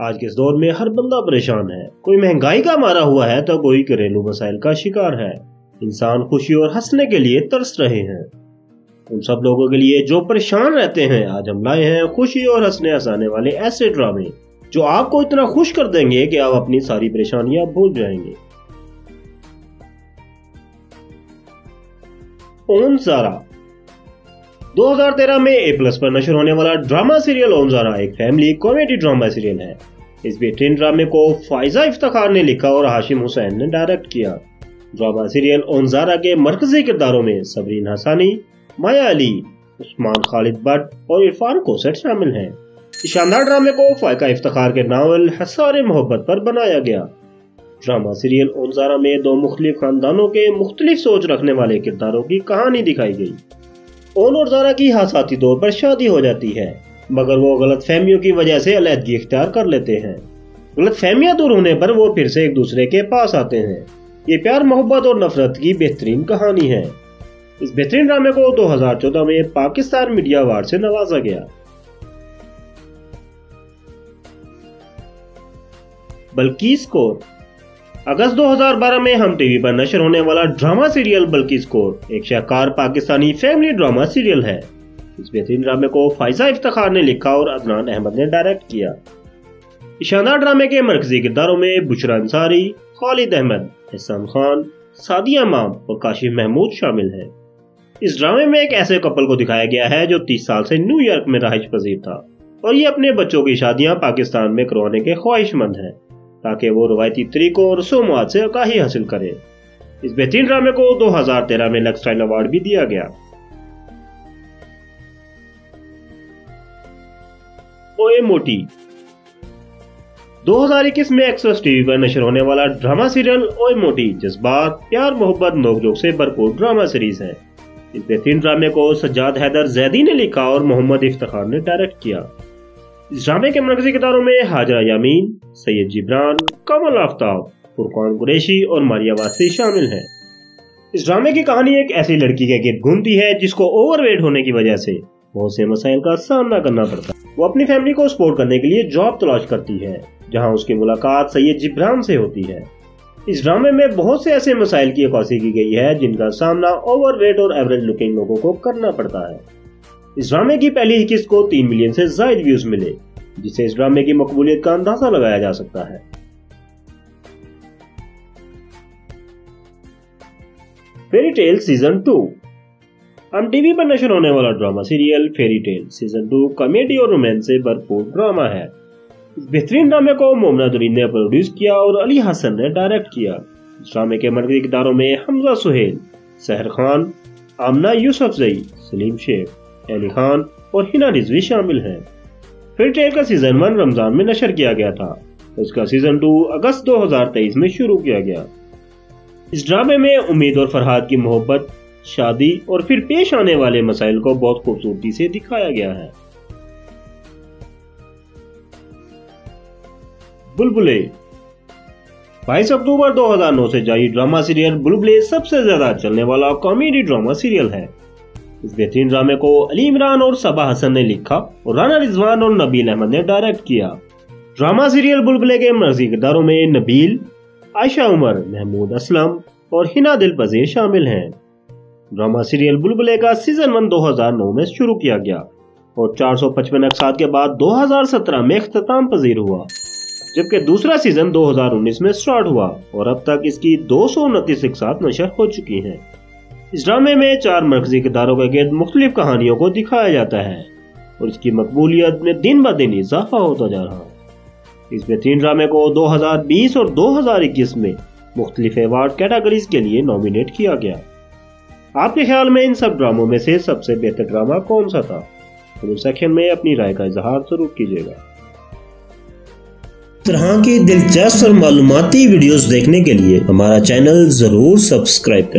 आज के इस दौर में हर बंदा परेशान है। कोई महँगाई का मारा हुआ है तो कोई घरेलू मसाइल का शिकार है। इंसान खुशी और हंसने के लिए तरस रहे हैं। उन सब लोगों के लिए जो परेशान रहते हैं, आज हम लाए हैं खुशी और हंसने हंसाने वाले ऐसे ड्रामे, जो आपको इतना खुश कर देंगे कि आप अपनी सारी परेशानियाँ भूल जाएँगे। ओन सारा। 2013 में ए प्लस पर नशर होने वाला ड्रामा सीरियल ओनजारा एक फैमिली कॉमेडी ड्रामा सीरियल है। इस बेहतरीन ड्रामे को फायजा इफ्तार ने लिखा और हाशिम हुसैन ने डायरेक्ट किया। ड्रामा सीरियल ओनजारा के मरकजी किरदारों में सबरीन हसानी माया अली उस्मान खालिद भट्ट और इरफान कोसेट शामिल हैं। इस शानदार ड्रामे को फायका इफ्तार के नावल हसार मोहब्बत पर बनाया गया। ड्रामा सीरियल ओनजारा में दो मुख्तलिफ़ खानदानों के मुख्तलिफ़ सोच रखने वाले किरदारों की कहानी दिखाई गई। ओन और जारा की हासाती तौर पर शादी हो जाती है, मगर वो गलत फहमियों की वजह से अलहदगी इख्तियार कर लेते हैं। गलत फहमियाँ दूर होने पर वो फिर से एक दूसरे के पास आते हैं। ये प्यार, मोहब्बत और नफरत की बेहतरीन कहानी है। इस बेहतरीन ड्रामे को 2014 में पाकिस्तान मीडिया अवार्ड से नवाजा गया। बल्कि कौर अगस्त 2012 में हम टीवी पर नशर होने वाला ड्रामा सीरियल, बल्कि स्कोर, एक शाहकार पाकिस्तानी फैमिली ड्रामा सीरियल है। इस बेहतरीन ड्रामे को फायजा इफ्तार ने लिखा और अदनान अहमद ने डायरेक्ट किया। शानदार ड्रामे के मरकजी किरदारों में बुशरा अंसारी, खालिद अहमद, एहसान खान, सादिया माम और काशिफ महमूद शामिल है। इस ड्रामे में एक ऐसे कपल को दिखाया गया है जो 30 साल से न्यूयॉर्क में रहाइश पजीर था और ये अपने बच्चों की शादियाँ पाकिस्तान में करवाने के ख्वाहिशमंद है। ताकि वो रवायती तरीकों और रसूमात से आगाही हासिल करे। इस बेहतरीन ड्रामे को 2013 में लक्स लक्सटाइल अवार्ड भी दिया गया। ओए मोटी। 2021 में एक्सप्रेस टीवी पर नशर होने वाला ड्रामा सीरियल ओए मोटी जज्बात, प्यार, मोहब्बत नोकझोंक से भरपूर ड्रामा सीरीज़ है। इस बेहतरीन ड्रामे को सज्जाद हैदर जैदी ने लिखा और मोहम्मद इफ्तार ने डायरेक्ट किया। ड्रामे के मरकजी किरदारों में हाजरा यामीन, सैयद जिब्रान कमल आफ्ताब, फुरकान कुरेशी और मारिया वासी शामिल हैं। इस ड्रामे की कहानी एक ऐसी लड़की के गिर्द घूमती है जिसको ओवरवेट होने की वजह से बहुत से मसाइल का सामना करना पड़ता है। वो अपनी फैमिली को सपोर्ट करने के लिए जॉब तलाश करती है, जहाँ उसकी मुलाकात सैयद जिब्रान से होती है। इस ड्रामे में बहुत से ऐसे मसाइल की अकाशी की गई है जिनका सामना ओवरवेट और एवरेज लुकिंग लोगों को करना पड़ता है। इस ड्रामे की पहली किस्त को तीन मिलियन से ज़्यादा व्यूज़ मिले, जिससे इस ड्रामे की मकबूलियत का अंदाज़ा लगाया जा सकता है। Fairy tale season two Hum TV पर नशर होने वाला drama serial fairy tale season two comedy और रोमांस से भरपूर ड्रामा है। इस बेहतरीन ड्रामे को मोमना दुरीन ने प्रोड्यूस किया और अली हसन ने डायरेक्ट किया। इस ड्रामे के मरकजी किरदारों में हमजा सुहेल, सहर खान, आमना यूसुफ जई, सलीम शेख। अली खान और हिना रिजवी शामिल हैं। फिर टेल का सीज़न वन रमज़ान में नशर किया गया था। उसका सीज़न टू अगस्त 2023 में शुरू किया गया। इस ड्रामे में उम्मीद और फरहाद की मोहब्बत, शादी और फिर पेश आने वाले मसाइल को बहुत खूबसूरती से दिखाया गया है। बुलबुले। 22 अक्टूबर 2009 से जारी ड्रामा सीरियल बुलबुले सबसे ज़्यादा चलने वाला कॉमेडी ड्रामा सीरियल है। इस बेहतरीन ड्रामे को अली इमरान और सबा हसन ने लिखा और राना रिजवान और नबील अहमद ने डायरेक्ट किया। ड्रामा सीरियल बुलबुले के मर्ज़ी किरदारों में नबील, आयशा उमर, महमूद असलम और हिना दिल पजीर शामिल हैं। ड्रामा सीरियल बुलबुले का सीज़न वन 2009 में शुरू किया गया और चार सौ पचपन अकसाद के बाद 2017 में अख्ताम पजीर हुआ, जबकि दूसरा सीज़न 2019 में स्टार्ट हुआ और अब तक इसकी दो सौ उनतीस नशर हो चुकी हैं। इस ड्रामे में चार मरकजी किरदारों के गिर्द मुख्तलिफ़ कहानियों को दिखाया जाता है और इसकी मकबूलियत में दिन ब दिन इजाफा होता जा रहा है। इस बेहतरीन ड्रामे को 2020 और 2021 में मुख्तलिफ़ अवार्ड कैटेगरीज के लिए नॉमिनेट किया गया। आपके ख्याल में इन सब ड्रामों में से सबसे बेहतर ड्रामा कौन सा था? कमेंट सेक्शन में अपनी राय का इजहार ज़रूर कीजिएगा। तरह की दिलचस्प और मालूमती वीडियोस देखने के लिए हमारा चैनल ज़रूर सब्सक्राइब करें।